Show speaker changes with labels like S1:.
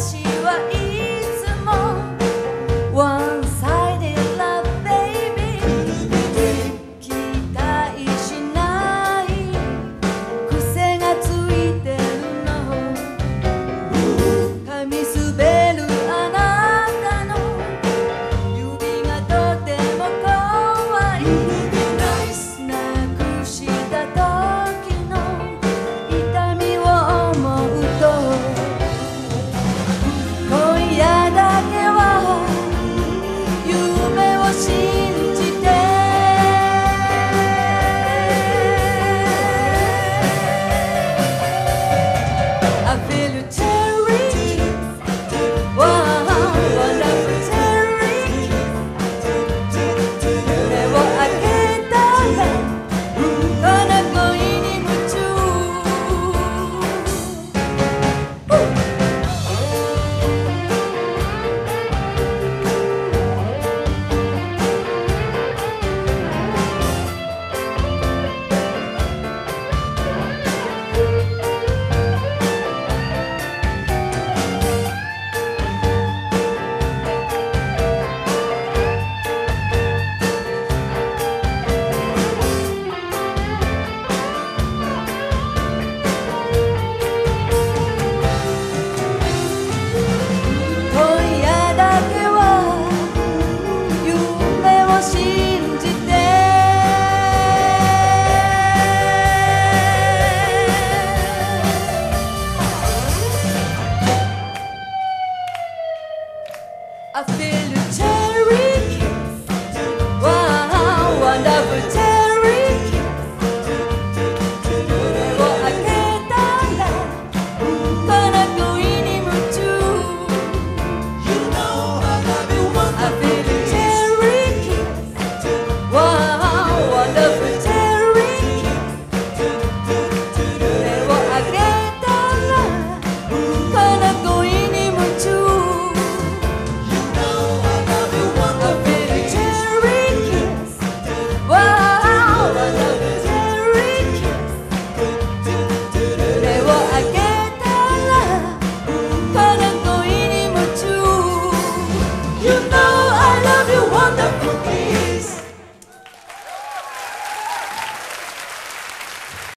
S1: しい